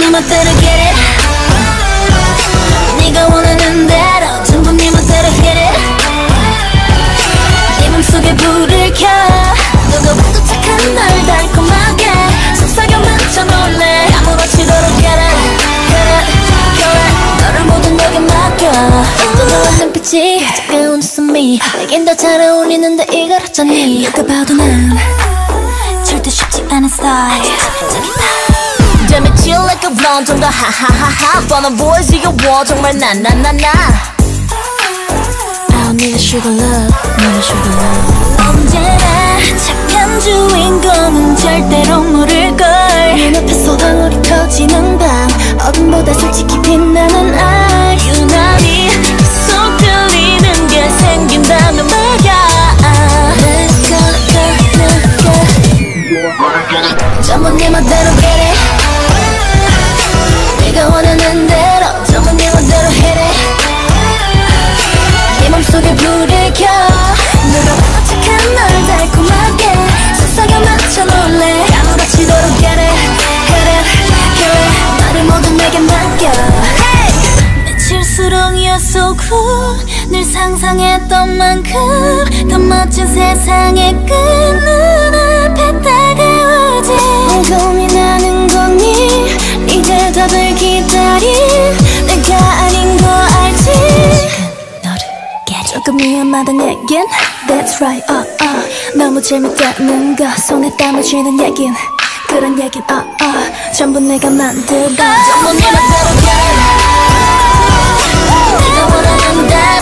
네 멋대로 get it. 네가 원하는 대로 전부 네 멋대로 hit it. 네 맘속에 불을 켜. 누가 봐도 착한 널 달콤하게. 속삭여 맞춰 놀래. 아무렇지도록 get it. get it 너를 모두 내게 맡겨. 뜨거운 눈빛이 차가운 웃음이. 내겐 더 잘 어울리는데 이걸 어쩌니. 누가 봐도 난 절대 쉽지 않은 스타일 a blonde 좀더 하하하하 뻔한 boys 이겨워 정말 나나나나 I don't need a sugar love need a sugar love 언제나 며칠수록 you're so cool 늘 상상했던 만큼 더 멋진 세상의 끝 눈앞에 다가오지. 고민하는 거니? 이 대답을 기다린 내가 아닌 거 알지? 너를 조금 위험하단 얘긴? That's right uh, uh. 너무 재밌다는 거 손에 땀을 쥐는 얘긴. 그런 얘긴 uh, uh. 전부 내가 만들어 전부 네 맘대로 I'm down.